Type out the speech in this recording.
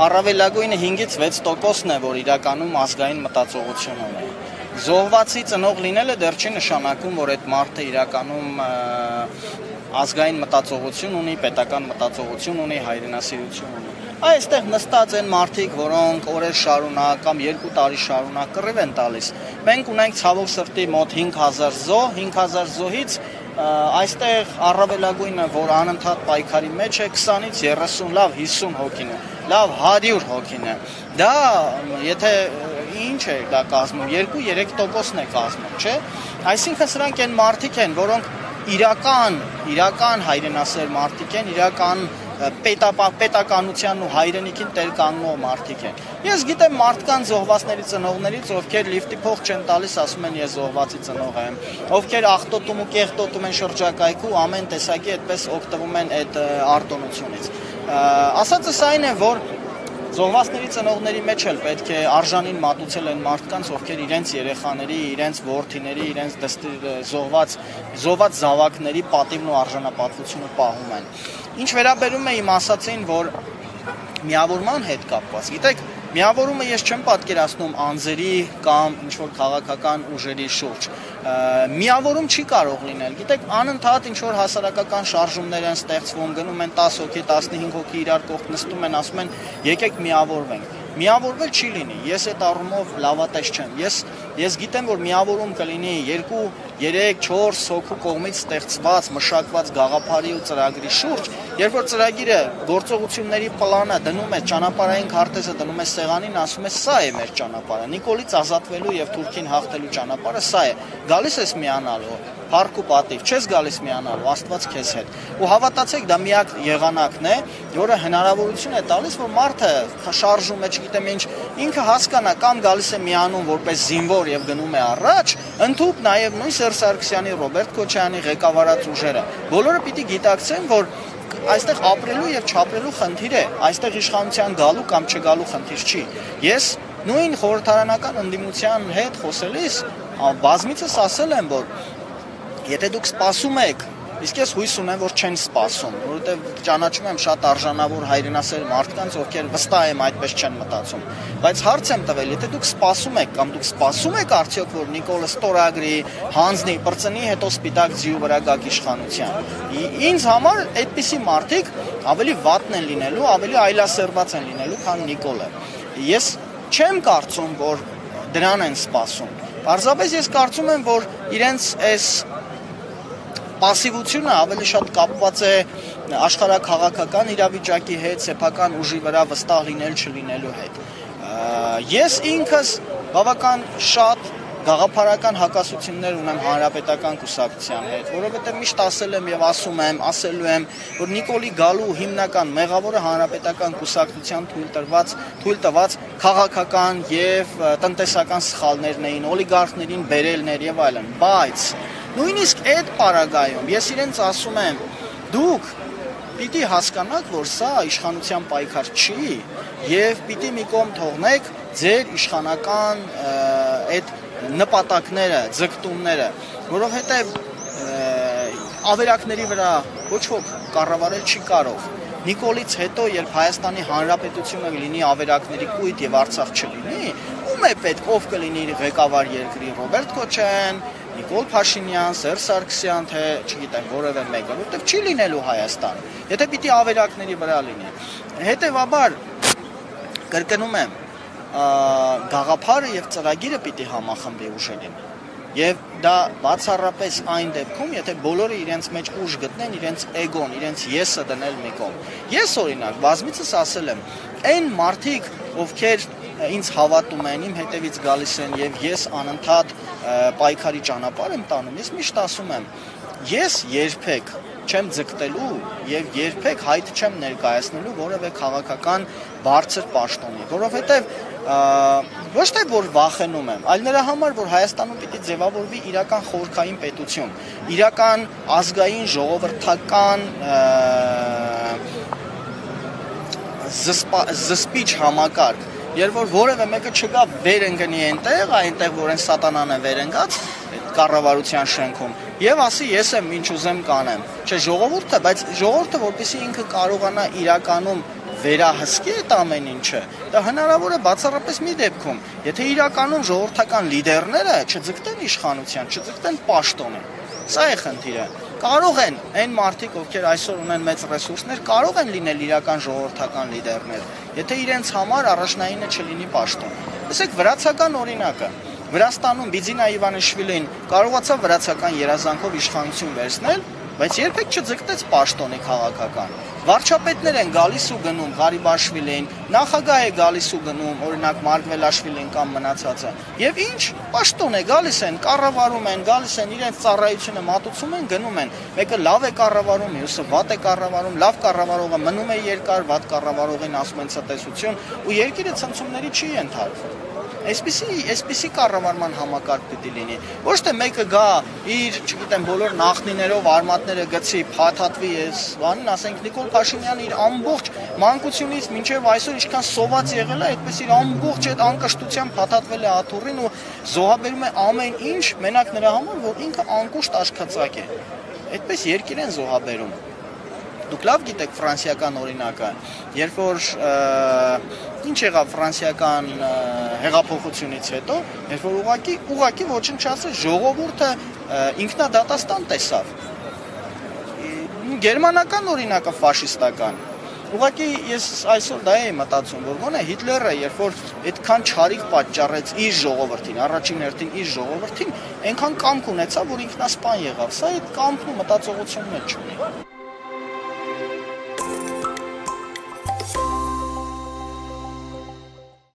Առավելագույնը 5-ից 6%-ն է, որ իրականում ազգային մտածողություն ունի։ Զոհվածի ծնող լինելը դեռ չի նշանակում, որ այդ մարդը իրականում ազգային մտածողություն ունի, պետական մտածողություն ունի, հայրենասիրություն ունի։ Այստեղ նստած են մարդիկ, որոնք օրեր շարունակ կամ 2 տարի շարունակ կռիվ են տալիս։ Մենք ունենք ցավոք սրտի մոտ 5000 զոհ, 5000 զոհից այստեղ առավելագույնը, որ անընդհատ պայքարի մեջ է 20-ից 30, լավ 50 հոգին է, լավ 100 հոգին է։ Դա եթե ինչ է դա կազմում 2-3%-ն է կազմում, չէ՞։ Այսինքն սրանք այն մարդիկ են, որոնք իրական իրական հայրենասեր մարդիկ են, իրական պետականությանն ու հայրենիքին տեր կանգնող մարդիկ են։ Ես գիտեմ մարդկան զոհվածների ծնողներից, ովքեր լիֆտի փող չեն տալիս, ասում են ես զոհվածի ծնող եմ, ովքեր ախտոտում ու կեղտոտում են շրջակայքու, ամեն տեսակի այդպես օգտվում են այդ արտոնությունից։ Ասածս այն է, որ Զոհվածների ծնողների մեջ էլ պետք է արժանին մատուցել են մարդկանց, ովքեր իրենց երեխաների, իրենց ворթիների, իրենց դստեր զոհված զոհված զավակների պատիվն ու արժանապատվությունը պահում են։ Ինչ վերաբերում է իմ ասացին, որ միավորման հետ կապված։ Գիտեք, միավորումը ես չեմ պատկերացնում անձերի կամ ինչ որ քաղաքական ուժերի շուրջ միավորում չի կարող լինել։ Գիտեք, անընդհատ ինչ որ հասարակական շարժումներ են ստեղծվում, գնում են 10 հոգի, 15 հոգի իրար կողք նստում են, ասում են եկեք միավորվենք միավորվել չի լինի։ Ես այդ առումով լավատես չեմ։ Ես ես գիտեմ, որ միավորում կլինի 2, 3, 4 հոգու կողմից ստեղծված, մշակված գաղափարի ու ծրագրի շուրջ, երբ որ ծրագիրը գործողությունների պլանը դնում է ճանապարհային քարտեզը դնում է սեղանին, ասում է սա է մեր ճանապարհը։ Նիկոլից ազատվելու եւ Թուրքին հաղթելու ճանապարհը սա է։ Գալիս ես միանալու հարկ ու պատիվ, չես գալիս միանալու, Աստված քեզ հետ։ Ու հավատացեք, դա միակ եղանակն է, որը հնարավորություն է տալիս, որ մարդը շարժում է, չգիտեմ ինչ, ինքը հասկանա կամ գալիս է միանում որպես զինվոր եւ գնում է առաջ, ընդհուպ նաեւ նույն Սերժ Սարգսյանի, Ռոբերտ Քոչարյանի ղեկավարած ուժերը։ Բոլորը պիտի գիտակցեն, որ այստեղ ապրելու եւ չապրելու խնդիր է, այստեղ իշխանության գալու կամ չգալու խնդիր չի։ Ես նույն խորհրդարանական ընդդիմության հետ խոսելիս բազմիցս ասել եմ, որ Եթե դուք սպասում եք, իսկ ես հույս ունեմ, որ չեն սպասում, որովհետև ճանաչում եմ շատ արժանավոր հայրենասեր մարդկանց, ովքեր վստահ եմ այդպես չեն մտածում։ Բայց հարց եմ տվել, եթե դուք սպասում եք կամ դուք սպասում եք արդյոք, որ Նիկոլը ստորագրի, հանձնի, բրծնի, հետո սպիտակ ձիու վրա գաք իշխանության։ Ինձ համար այդպիսի մարդիկ ավելի վատն են լինելու, ավելի այլասերված են լինելու, քան Նիկոլը։ Ես չեմ կարծում, որ դրան են սպասում։ Պարզապես ես կարծում եմ, որ իրենց այս Պասիվությունը ավելի շատ կապված է աշխարհակաղակական իրավիճակի հետ, սեփական ուժի վրա վստահ լինել չլինելու հետ։ Ես ինքս բավական շատ գաղափարական հակասություններ ունեմ հանրապետական կուսակցության հետ, որովհետև միշտ ասել եմ եւ ասում եմ, ասելու եմ, որ Նիկոլի գալու հիմնական մեղավորը հանրապետական կուսակցության թույլ տրված, թույլ տված քաղաքական եւ տնտեսական սխալներն էին, օլիգարխներին բերելներ եւ այլն, բայց Նույնիսկ այդ պարագայում ես իրենց ասում եմ, դուք պիտի հասկանաք, որ սա իշխանության պայքար չի եւ պիտի մի կողմ թողնեք ձեր իշխանական այդ նպատակները, ձգտումները, որովհետեւ ավերակների վրա ոչ ոք կառավարել չի կարող։ Նիկոլից հետո, երբ Հայաստանի Հանրապետությունը լինի ավերակների կույտ եւ Արցախ չլինի, ում է պետք ով կլինի ղեկավար երկրի Ռոբերտ Քոչարյան, Նիկոլ Փաշինյան, Սերժ Սարգսյան, թե չգիտեմ, որևէ մեկը, որտեղ չի լինելու Հայաստան։ Եթե պիտի ավերակների վրա լինի։ Հետևաբար կրկնում եմ, գաղափարը եւ ծրագիրը պիտի համախմբի ուժերին։ Եվ դա բացառապես այն դեպքում, եթե բոլորը իրենց մեջ ուժ գտնեն, իրենց էգոն, իրենց եսը դնել մի կողմ։ Ես օրինակ բազմիցս ասել եմ, այն մարդիկ, ովքեր ինձ հավատում են, իմ հետևից գալիս են եւ ես անընդհատ պայքարի ճանապարհ եմ տանում, ես միշտ ասում եմ, ես երբեք չեմ ձգտելու եւ երբեք հայտ չեմ ներկայացնելու որևէ քաղաքական բարձր պաշտոնի, որովհետեւ ոչ թե որ վախենում եմ, այլ նրա համար, որ Հայաստանում պիտի ձևավորվի իրական խորքային պետություն, իրական ազգային ժողովրդական զսպիչ համակարգ, երբ որ որևէ մեկը չգա վեր ընկնի այնտեղ, այնտեղ որ են սատանան է վեր ընկած կառավարության շենքում եւ ասի ես եմ ինչ ուզեմ կանեմ։ Չէ, ժողովուրդը, բայց ժողովուրդը որպեսի ինքը կարողանա իրականում վերահսկի այդ ամեն ինչը, դա հնարավոր է բացառապես մի դեպքում, եթե իրականում ժողովրդական լիդերները չձգտեն իշխանության, չձգտեն պաշտոնը։ Սա է խնդիրը։ Կարող են այն մարդիկ, ովքեր այսօր ունեն մեծ ռեսուրսներ, կարող են լինել իրական ժողովրդական լիդերներ, եթե իրենց համար առաջնայինը չլինի պաշտոն։ Տեսեք վրացական օրինակը։ Վրաստանում Բիձինա Իվանիշվիլին կարողացավ վրացական երազանքով իշխանություն վերցնել, բայց երբեք չձգտեց պաշտոնի քաղաքական։ Վարչապետներ են գալիս ու գնում Ղարիբաշվիլին, նախագահ է գալիս ու գնում, օրինակ Մարգվելաշվիլին կամ մնացածը։ Եվ ինչ, պաշտոն է գալիս են, կառավարում են, գալիս են իրենց ծառայությունը մատուցում են, գնում են։ Մեկը լավ է կառավարում, մյուսը վատ է կառավարում, լավ կառավարողը մնում է երկար, վատ կառավարողին ասում են ցտեսություն ու երկիրը ցնցումների չի ենթարկվում։ Այսպիսի, այսպիսի կառավարման համակարգ պիտի լինի։ Ոչ թե մեկը գա իր, չգիտեմ, բոլոր նախնիներով արմատները գցի, փաթաթվի ես, բանին ասենք Նիկոլ Փաշինյանը իր ամբողջ մանկությունից մինչև այսօր ինչքան սոված եղել է, այդպես իր ամբողջ այդ անկշտությամբ փաթաթվել է աթոռին ու զոհաբերում է ամեն ինչ մենակ նրա համար, որ ինքը անկուշտ աշկացակ է։ Այդպես երկիր են զոհաբերում դուք լավ գիտեք ֆրանսիական օրինակը, երբ որ ինչ եղավ ֆրանսիական հեղափոխությունից հետո, երբ որ ուղակի ուղակի ոչնչացրեց ժողովուրդը ինքնադատաստան տեսավ։ Գերմանական օրինակը ֆաշիստական Ուղղակի ես այսօր դա էի մտածում, որ ոնե Հիտլերը, երբ որ այդքան չարիք պատճառեց իր ժողովրդին, առաջին հերթին իր ժողովրդին, այնքան կամք ունեցավ, որ ինքնասպան եղավ։ Սա այդ կամքն ու մտածողությունն է չունի։